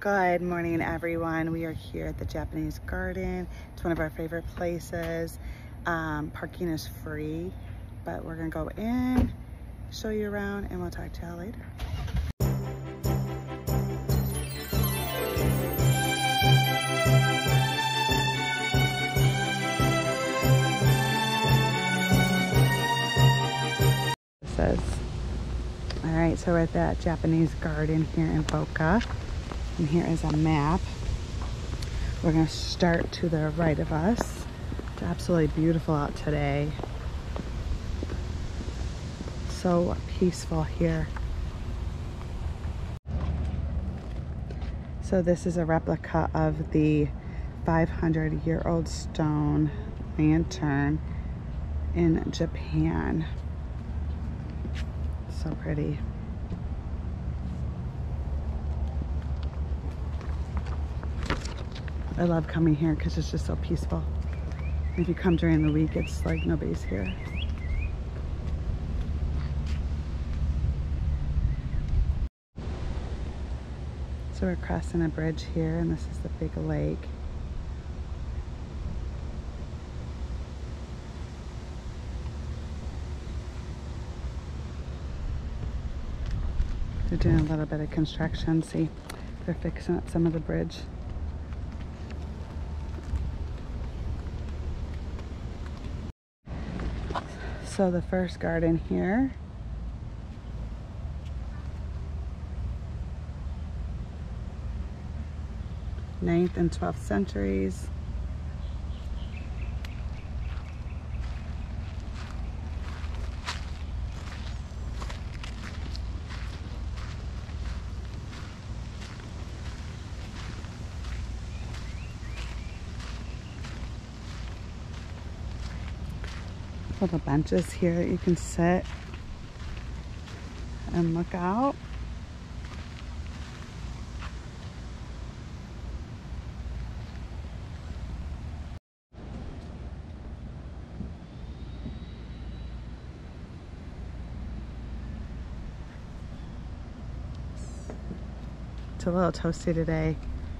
Good morning, everyone. We are here at the Japanese Garden. It's one of our favorite places. Um, parking is free, but we're gonna go in, show you around, and we'll talk to y'all later. All right, so we're at that Japanese garden here in Boca. And here is a map. We're gonna start to the right of us. It's absolutely beautiful out today. So peaceful here. So this is a replica of the 500 year old stone lantern in Japan. So pretty. I love coming here because it's just so peaceful. If you come during the week, it's like nobody's here. So we're crossing a bridge here and this is the big lake. They're doing a little bit of construction. See, they're fixing up some of the bridge. So the first garden here. Ninth and 12th centuries. Little benches here that you can sit and look out. It's a little toasty today.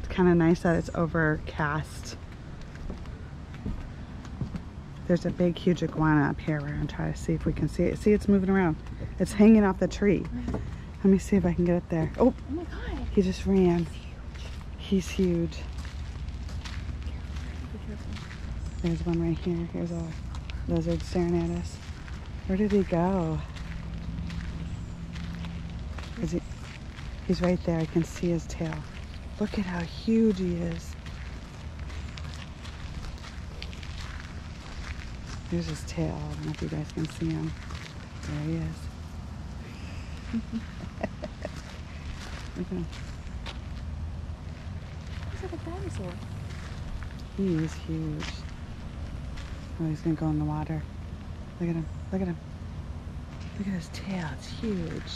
It's kind of nice that it's overcast. There's a big, huge iguana up here. We're gonna try to see if we can see it. See, it's moving around. It's hanging off the tree. Let me see if I can get it there. Oh, Oh my god. he just ran. He's huge. There's one right here. Here's a lizard staring at us. Where did he go? Is he? He's right there. I can see his tail. Look at how huge he is. Here's his tail. I don't know if you guys can see him. There he is. Look at him. He's like a dinosaur. He is huge. Oh, he's gonna go in the water. Look at him. Look at him. Look at his tail. It's huge.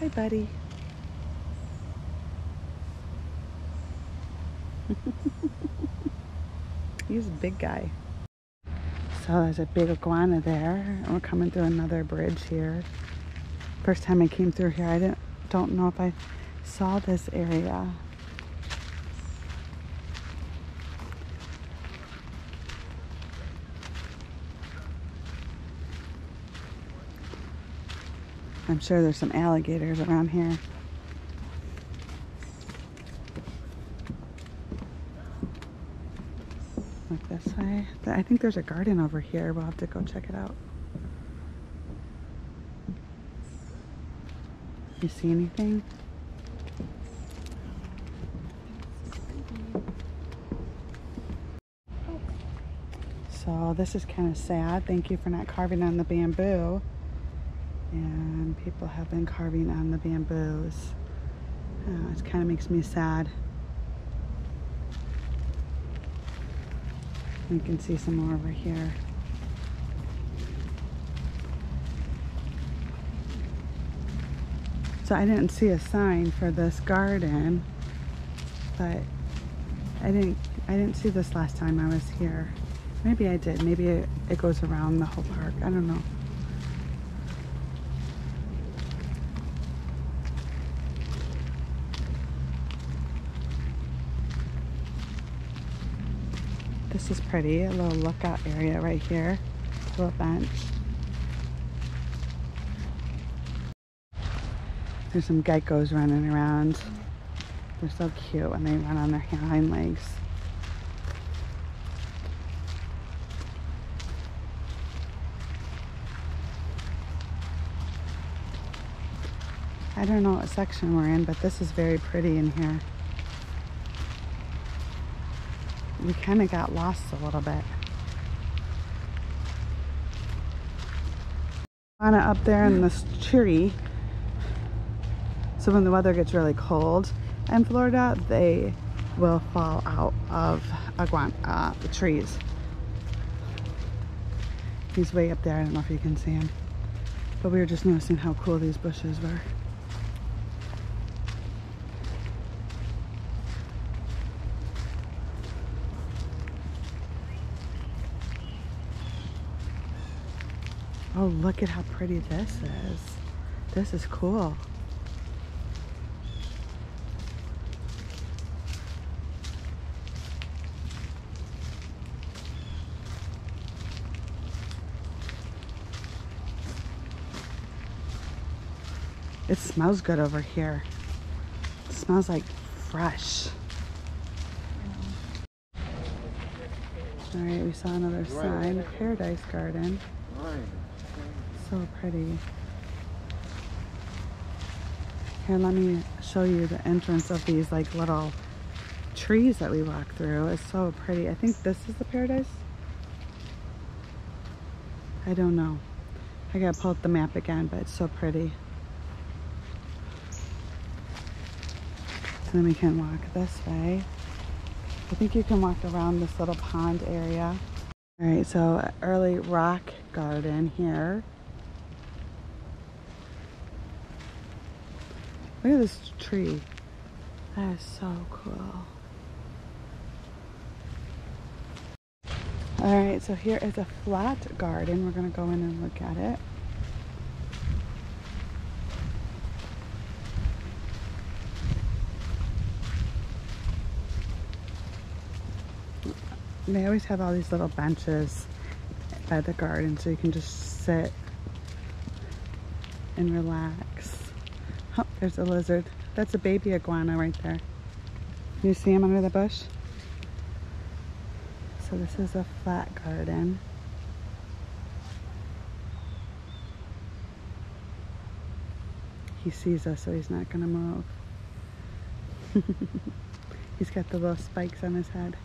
Hi, buddy. He's a big guy. So there's a big iguana there. and We're coming through another bridge here. First time I came through here, I didn't don't know if I saw this area. I'm sure there's some alligators around here. Way. I think there's a garden over here. We'll have to go check it out. You see anything? So this is kind of sad. Thank you for not carving on the bamboo. And people have been carving on the bamboos. Uh, it kind of makes me sad. You can see some more over here. So I didn't see a sign for this garden, but I didn't I didn't see this last time I was here. Maybe I did. Maybe it, it goes around the whole park. I don't know. This is pretty. A little lookout area right here. A little bench. There's some geckos running around. They're so cute when they run on their hind legs. I don't know what section we're in, but this is very pretty in here. We kind of got lost a little bit. Anna up there in this tree. So when the weather gets really cold in Florida, they will fall out of iguana, uh, the trees. He's way up there. I don't know if you can see him. But we were just noticing how cool these bushes were. Oh, look at how pretty this is. This is cool. It smells good over here. It smells like fresh. All right, we saw another sign, Paradise Garden. So pretty. Here, let me show you the entrance of these like little trees that we walk through. It's so pretty. I think this is the paradise. I don't know. I gotta pull up the map again, but it's so pretty. And then we can walk this way. I think you can walk around this little pond area. All right, so early rock garden here. Look at this tree. That is so cool. All right, so here is a flat garden. We're gonna go in and look at it. they always have all these little benches by the garden so you can just sit and relax. There's a lizard. That's a baby iguana right there. You see him under the bush? So this is a flat garden. He sees us, so he's not gonna move. he's got the little spikes on his head.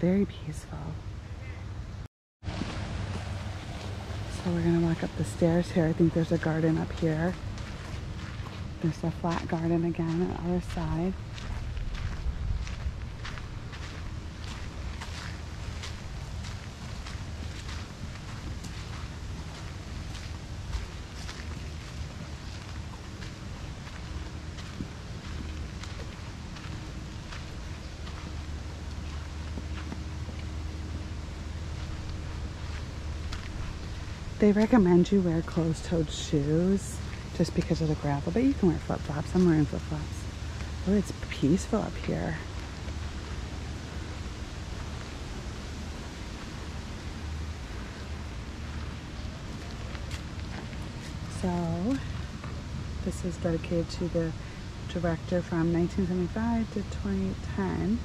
very peaceful. So we're gonna walk up the stairs here. I think there's a garden up here. There's a flat garden again on the other side. They recommend you wear closed-toed shoes just because of the gravel, but you can wear flip-flops. I'm wearing flip-flops. Oh, it's peaceful up here. So, this is dedicated to the director from 1975 to 2010.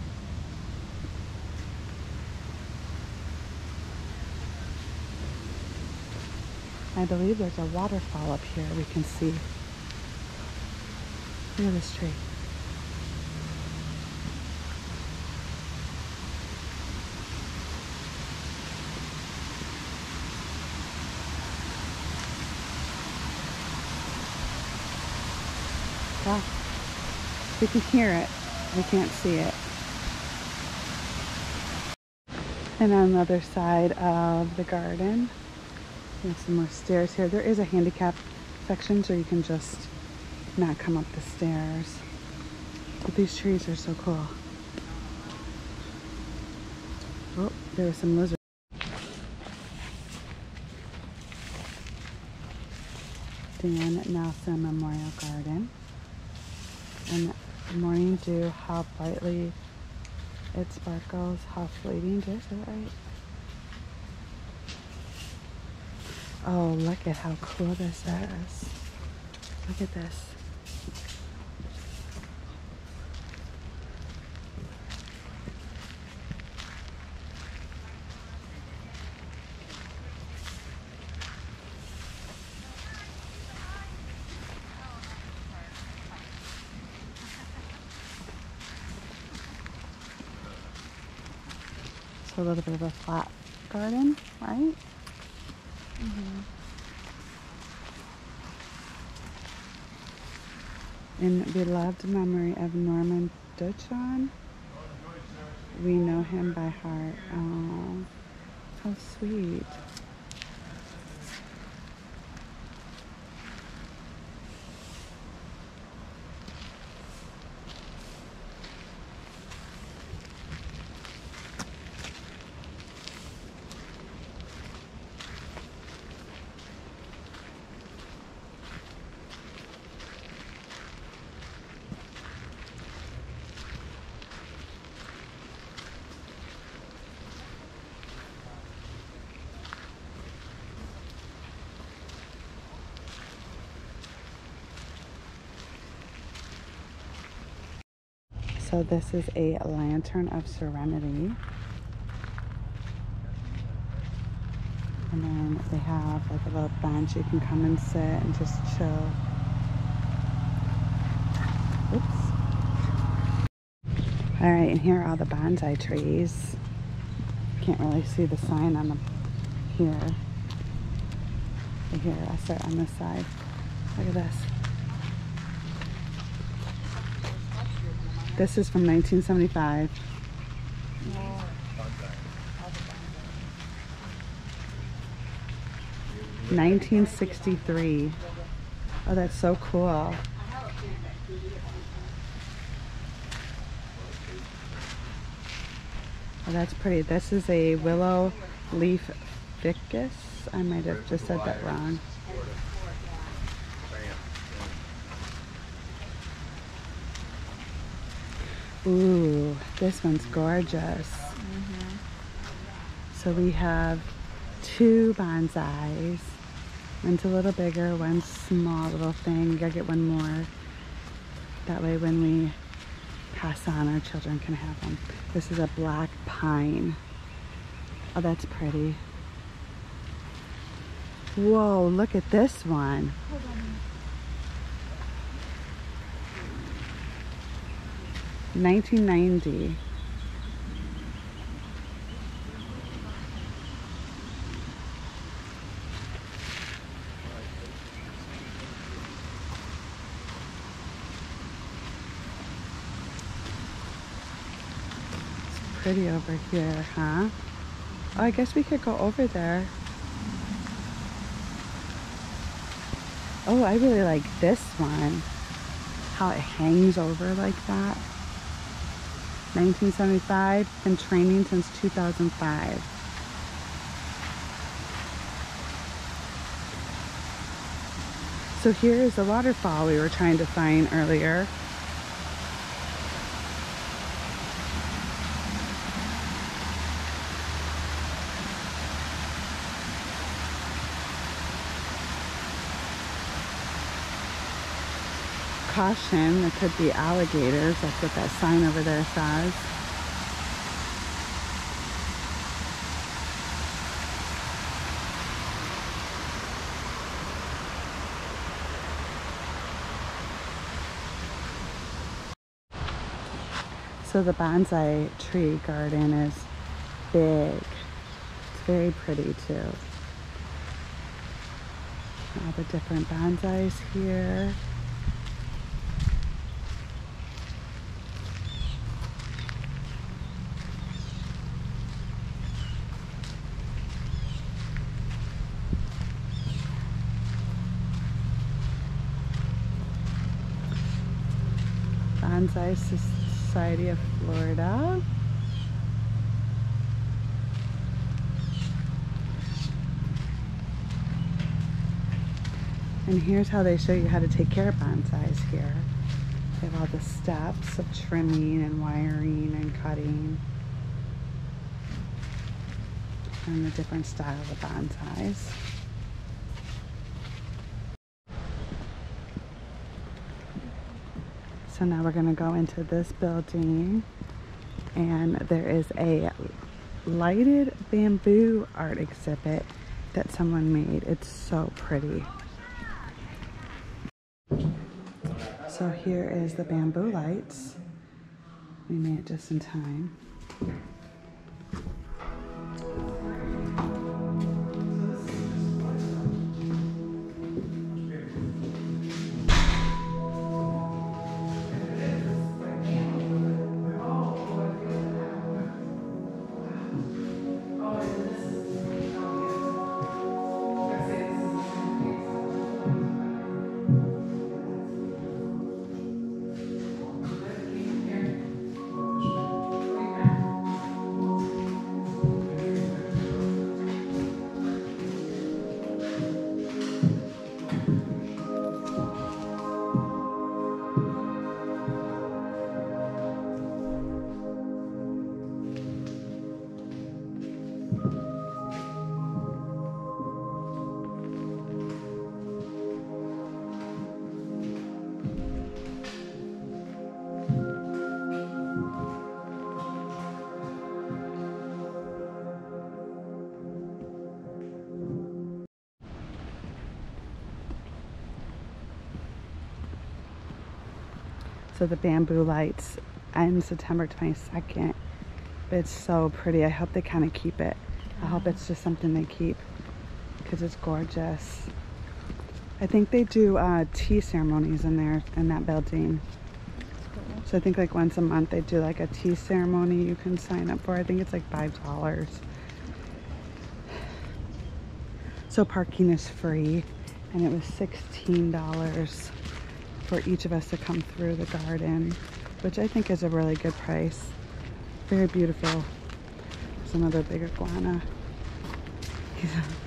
I believe there's a waterfall up here we can see. Look at this tree. Wow. We can hear it. We can't see it. And on the other side of the garden, there's some more stairs here. There is a handicap section so you can just not come up the stairs. But these trees are so cool. Oh, there are some lizards. Dan Nelson Memorial Garden. And morning dew, how brightly it sparkles, how fleeting. Did I say that right? Oh, look at how cool this is. Look at this. So a little bit of a flat garden, right? In beloved memory of Norman Dutchon, we know him by heart. Oh, how sweet. So this is a lantern of serenity. And then they have like a little bench you can come and sit and just chill. Oops. All right, and here are all the bonsai trees. Can't really see the sign on the here. Here, I start on this side. Look at this. This is from 1975. 1963. Oh, that's so cool. Oh, that's pretty. This is a willow leaf ficus. I might have just said that wrong. Ooh, this one's gorgeous. Mm-hmm. So we have two bonsais. One's a little bigger, one's small little thing. Gotta get one more. That way when we pass on, our children can have them. This is a black pine. Oh, that's pretty. Whoa, look at this one. Nineteen ninety. It's pretty over here, huh? Oh, I guess we could go over there. Oh, I really like this one. How it hangs over like that. 1975, been training since 2005. So here is the waterfall we were trying to find earlier. Caution, there could be alligators. That's what that sign over there says. So the bonsai tree garden is big. It's very pretty too. All the different bonsais here. Bonsai Society of Florida. And here's how they show you how to take care of bonsais here. They have all the steps of trimming and wiring and cutting. And the different style of bonsais. Now we're gonna go into this building and there is a lighted bamboo art exhibit that someone made. It's so pretty. So here is the bamboo lights. We made it just in time. So the bamboo lights end September 22nd. But it's so pretty. I hope they kind of keep it. I hope it's just something they keep because it's gorgeous. I think they do uh, tea ceremonies in there in that building. So I think like once a month they do like a tea ceremony you can sign up for. I think it's like five dollars. So parking is free and it was sixteen dollars for each of us to come through the garden, which I think is a really good price. Very beautiful. There's another big iguana.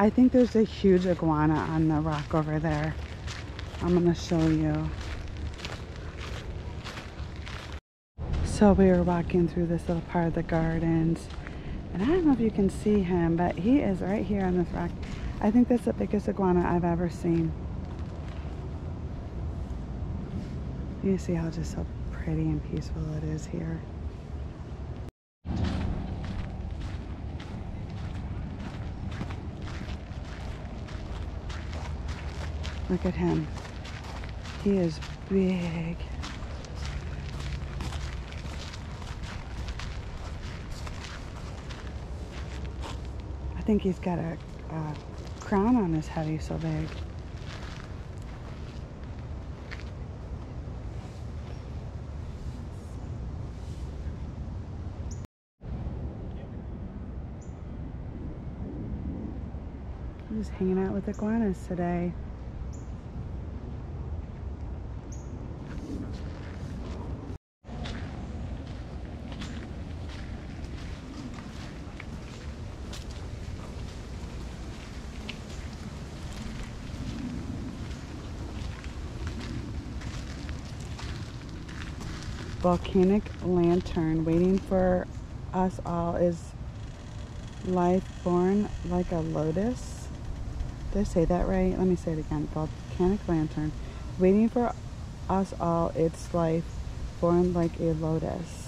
I think there's a huge iguana on the rock over there. I'm gonna show you. So we were walking through this little part of the gardens and I don't know if you can see him, but he is right here on this rock. I think that's the biggest iguana I've ever seen. You see how just so pretty and peaceful it is here. Look at him. He is big. I think he's got a, a crown on his head. He's so big. I'm just hanging out with iguanas today. Volcanic lantern waiting for us all is life born like a lotus. Did I say that right? Let me say it again. Volcanic lantern waiting for us all its life born like a lotus.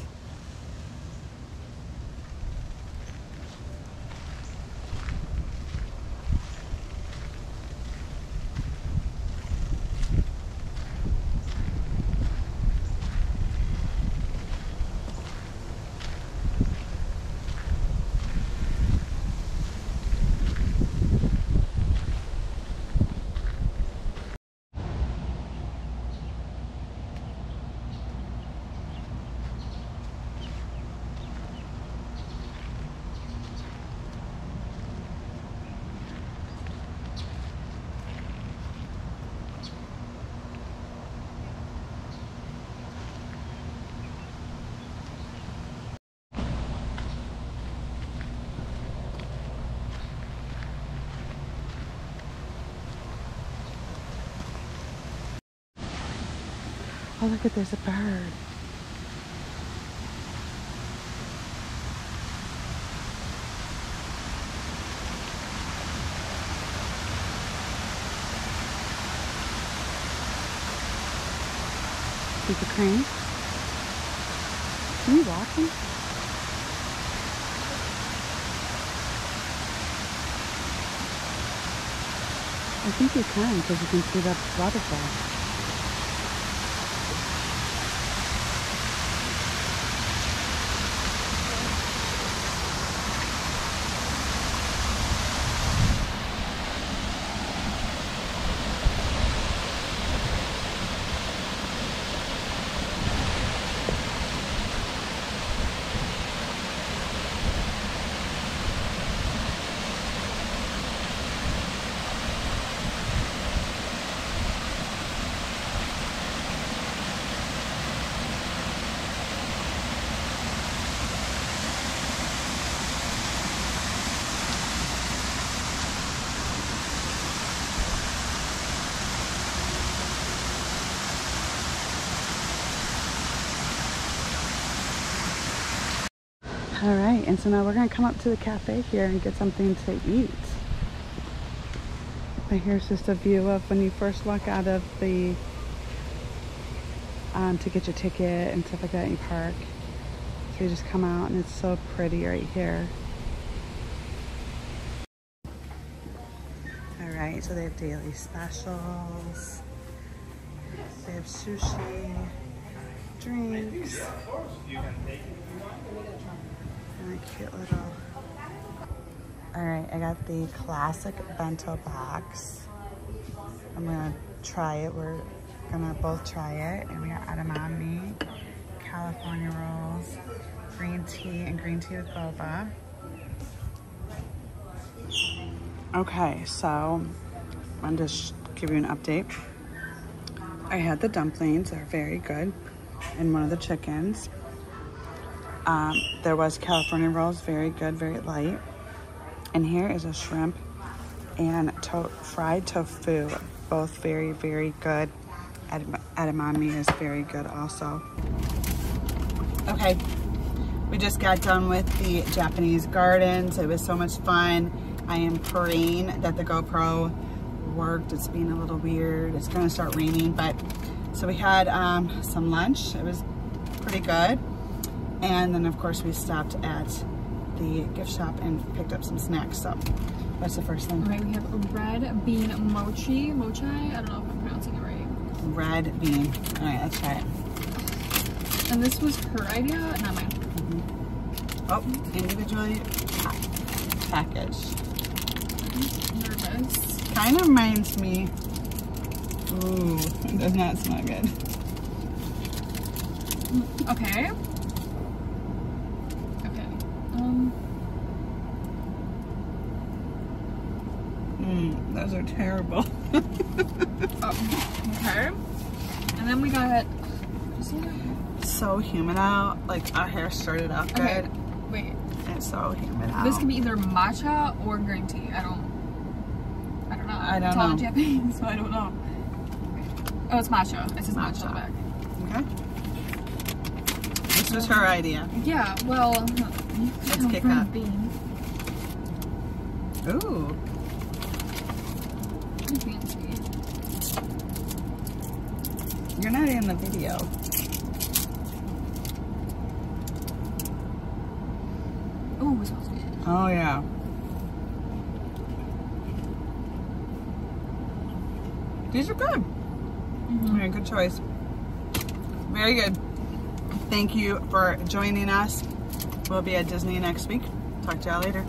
Oh, look at there's a bird. See the crane? Can you walk him? I think you can because you can see that waterfall. All right, and so now we're gonna come up to the cafe here and get something to eat. But here's just a view of when you first walk out of the, um, to get your ticket and stuff like that, you park. So you just come out and it's so pretty right here. All right, so they have daily specials. They have sushi, drinks. A cute little. All right, I got the classic bento box. I'm gonna try it. We're gonna both try it. And we got edamame, California rolls, green tea, and green tea with boba. Okay, so I'm just give you an update. I had the dumplings, they're very good, and one of the chickens. Um, there was California rolls, very good, very light. And here is a shrimp and to fried tofu, both very, very good. edamame is very good also. Okay, we just got done with the Japanese gardens. It was so much fun. I am praying that the GoPro worked. It's being a little weird. It's gonna start raining, but so we had um, some lunch. It was pretty good. And then of course we stopped at the gift shop and picked up some snacks. So that's the first thing. Okay, we have red bean mochi. Mochi? I don't know if I'm pronouncing it right. Red bean. All right, let's try it. And this was her idea, not mine. Mm -hmm. Oh, individually packaged. nervous. Kind of reminds me. Ooh, it does not smell good. Okay. Um. Mm, those are terrible. oh, okay. And then we got. So humid out. Like our hair started good. Okay. Wait. It's so humid out. This can be either matcha or green tea. I don't. I don't know. I don't know. Japanese, so I don't know. Oh, it's matcha. It says matcha, matcha on the back. Okay. This was her idea. Yeah, well, Let's kick up. Bean. Ooh. You're not in the video. Oh, it smells good. Oh, yeah. These are good. Mm -hmm. Yeah, good choice. Very good. Thank you for joining us. We'll be at Disney next week. Talk to y'all later.